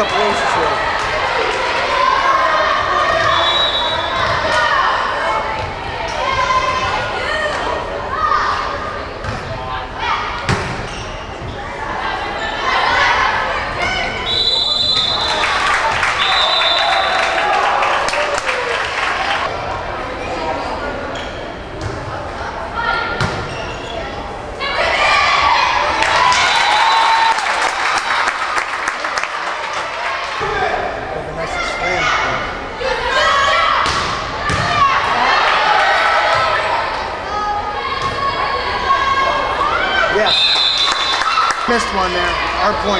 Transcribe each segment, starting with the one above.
couple aces here. Our point.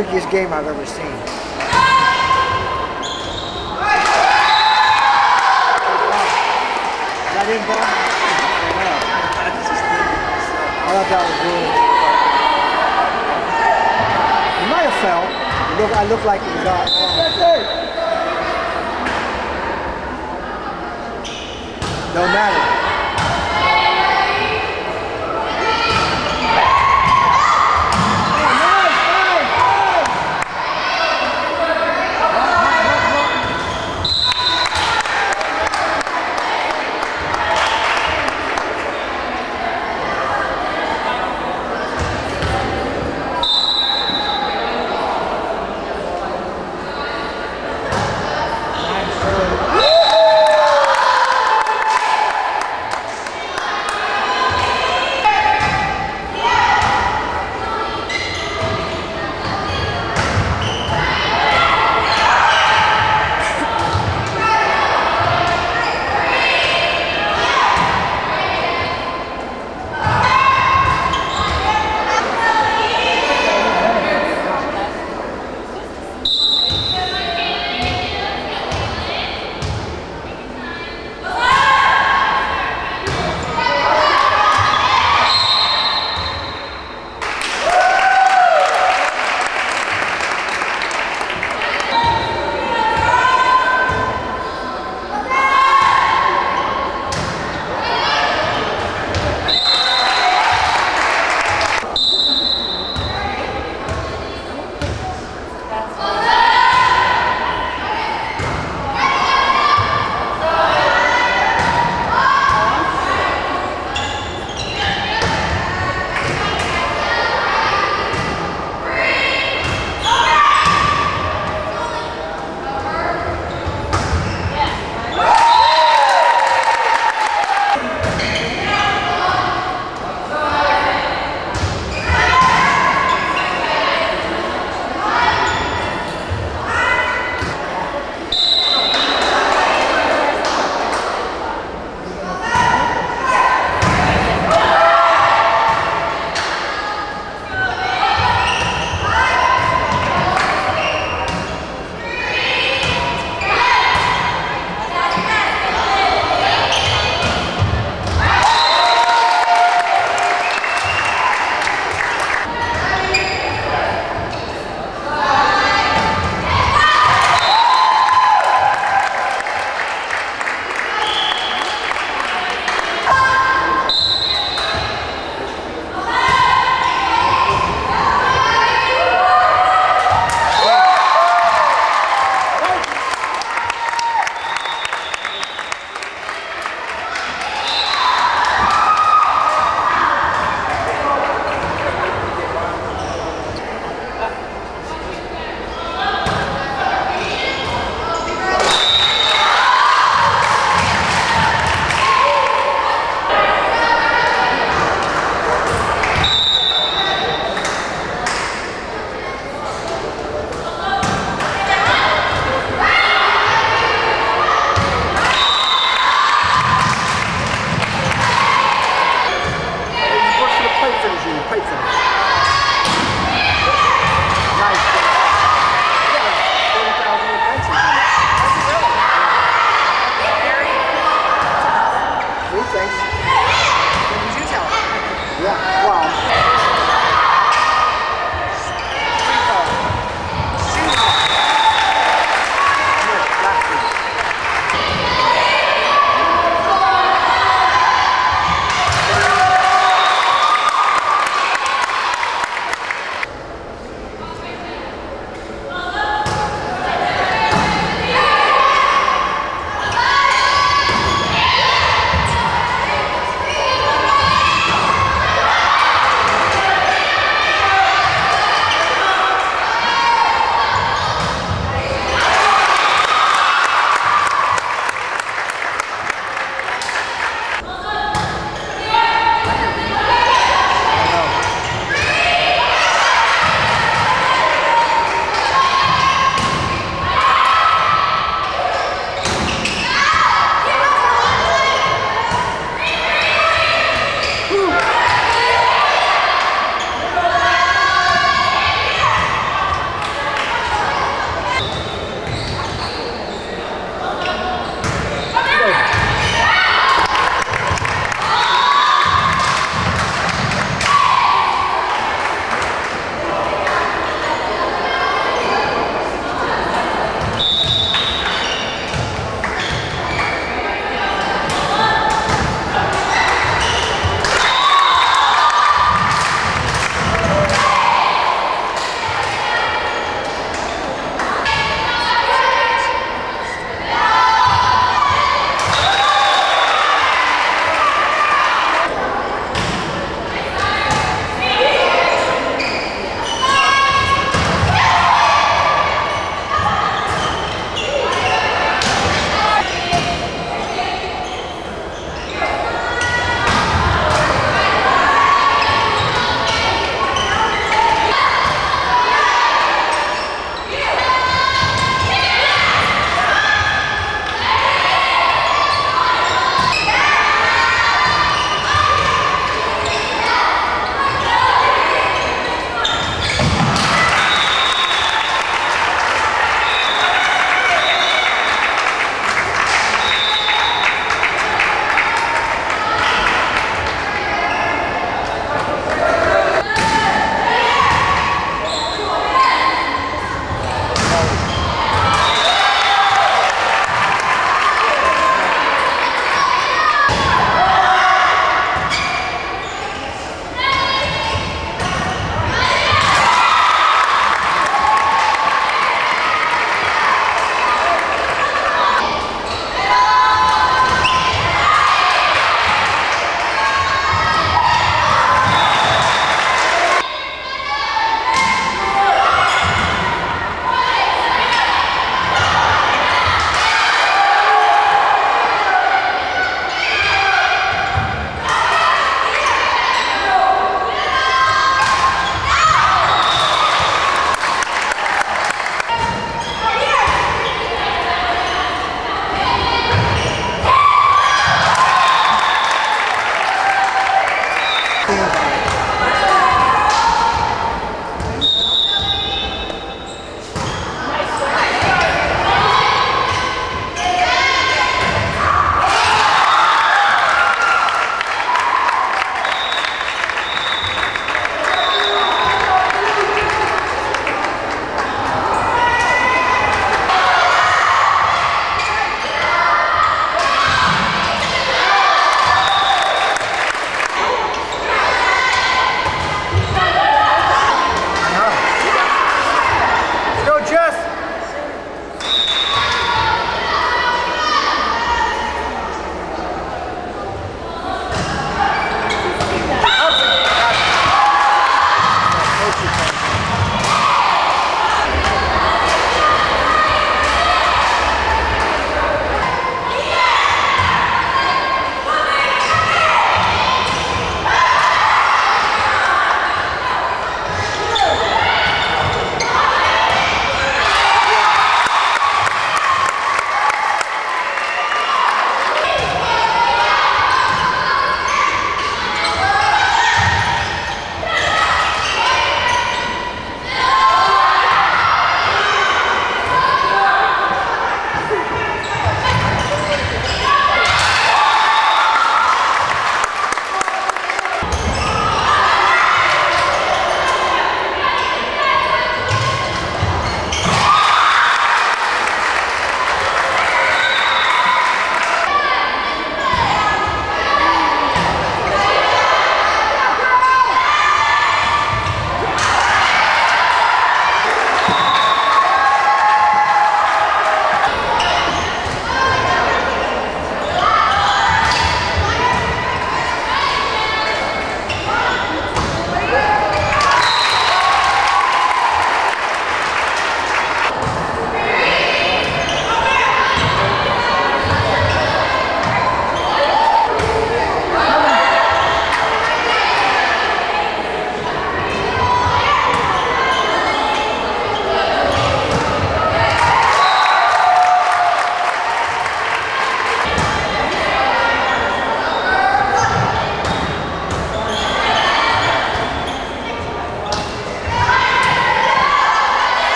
Streakiest game I've ever seen.